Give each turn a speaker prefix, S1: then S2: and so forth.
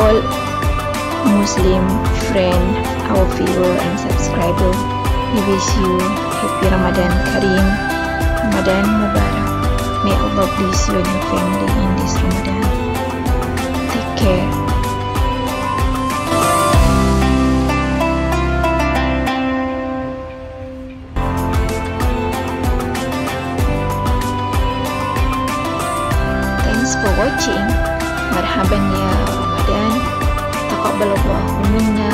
S1: all Muslim friend, our viewer and subscriber. We wish you happy Ramadan Kareem, Ramadan Mubarak. May Allah bless you and your family in this Ramadan. Take care. Thanks for watching. Marhaban ya dalawa akong linya,